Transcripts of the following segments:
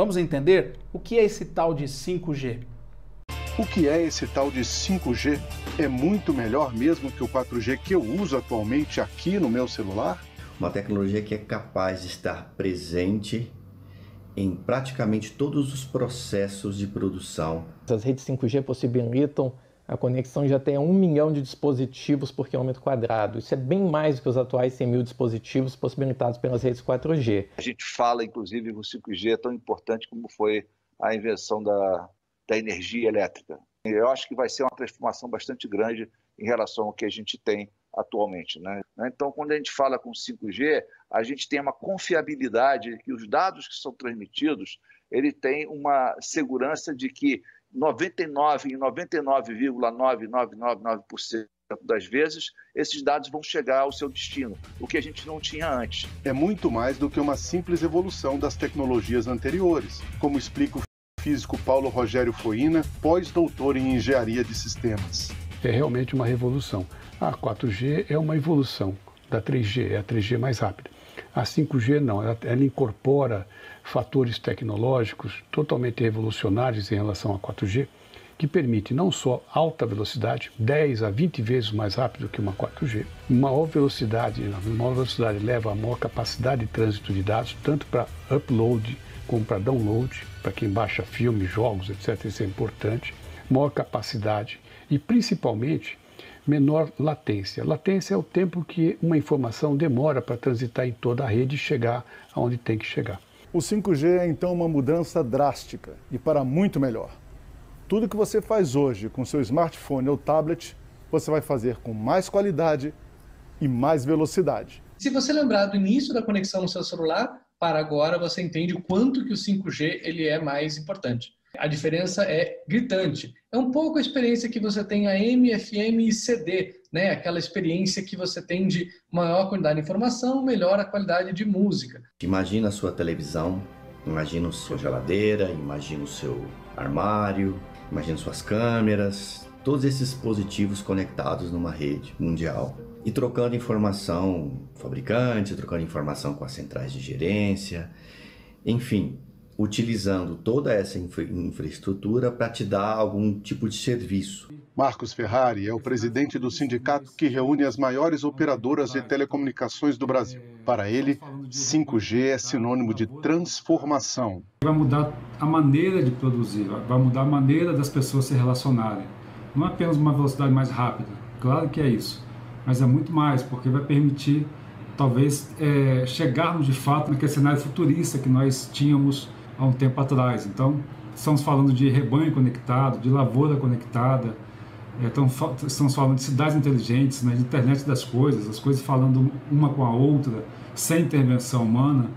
Vamos entender o que é esse tal de 5G. O que é esse tal de 5G? É muito melhor mesmo que o 4G que eu uso atualmente aqui no meu celular? Uma tecnologia que é capaz de estar presente em praticamente todos os processos de produção. As redes 5G possibilitam a conexão de até um milhão de dispositivos por quilômetro quadrado. Isso é bem mais do que os atuais 100 mil dispositivos possibilitados pelas redes 4G. A gente fala, inclusive, que o 5G é tão importante como foi a invenção da, da energia elétrica. Eu acho que vai ser uma transformação bastante grande em relação ao que a gente tem atualmente. Né? Então, quando a gente fala com 5G, a gente tem uma confiabilidade que os dados que são transmitidos, ele tem uma segurança de que 99 e 99,9999% das vezes, esses dados vão chegar ao seu destino, o que a gente não tinha antes. É muito mais do que uma simples evolução das tecnologias anteriores, como explica o físico Paulo Rogério Foina, pós-doutor em engenharia de sistemas. É realmente uma revolução. A 4G é uma evolução da 3G, é a 3G mais rápida. A 5G não, ela, ela incorpora fatores tecnológicos totalmente revolucionários em relação à 4G, que permite não só alta velocidade, 10 a 20 vezes mais rápido que uma 4G, maior velocidade, maior velocidade leva a maior capacidade de trânsito de dados, tanto para upload como para download, para quem baixa filmes, jogos, etc. Isso é importante, maior capacidade e principalmente menor latência. Latência é o tempo que uma informação demora para transitar em toda a rede e chegar aonde tem que chegar. O 5G é então uma mudança drástica e para muito melhor. Tudo que você faz hoje com seu smartphone ou tablet, você vai fazer com mais qualidade e mais velocidade. Se você lembrar do início da conexão no seu celular, para agora você entende o quanto que o 5G ele é mais importante. A diferença é gritante. É um pouco a experiência que você tem AM, FM e CD, né? Aquela experiência que você tem de maior quantidade de informação, melhor a qualidade de música. Imagina a sua televisão, imagina a sua geladeira, imagina o seu armário, imagina suas câmeras, todos esses dispositivos conectados numa rede mundial e trocando informação com fabricantes, trocando informação com as centrais de gerência, enfim, utilizando toda essa infra infraestrutura para te dar algum tipo de serviço. Marcos Ferrari é o presidente do sindicato que reúne as maiores operadoras de telecomunicações do Brasil. Para ele, 5G é sinônimo de transformação. Vai mudar a maneira de produzir, vai mudar a maneira das pessoas se relacionarem. Não é apenas uma velocidade mais rápida, claro que é isso, mas é muito mais, porque vai permitir talvez é, chegarmos de fato naquele cenário futurista que nós tínhamos há um tempo atrás. Então, estamos falando de rebanho conectado, de lavoura conectada, é, estamos falando de cidades inteligentes, né, de internet das coisas, as coisas falando uma com a outra, sem intervenção humana.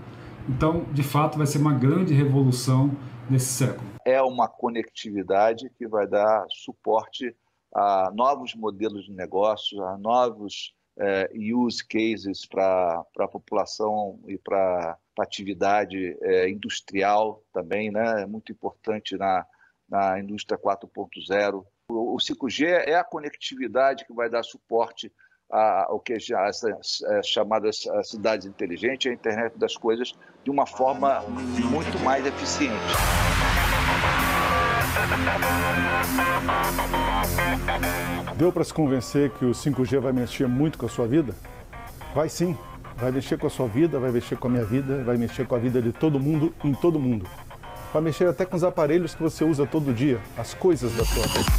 Então, de fato, vai ser uma grande revolução nesse século. É uma conectividade que vai dar suporte a novos modelos de negócio, a novos é, use cases para a população e para atividade é, industrial também, né? é muito importante na, na indústria 4.0. O, o 5G é a conectividade que vai dar suporte ao que já é, chamadas cidades inteligentes, a internet das coisas, de uma forma muito mais eficiente. Deu para se convencer que o 5G vai mexer muito com a sua vida? Vai sim. Vai mexer com a sua vida, vai mexer com a minha vida, vai mexer com a vida de todo mundo, em todo mundo. Vai mexer até com os aparelhos que você usa todo dia, as coisas da sua vida.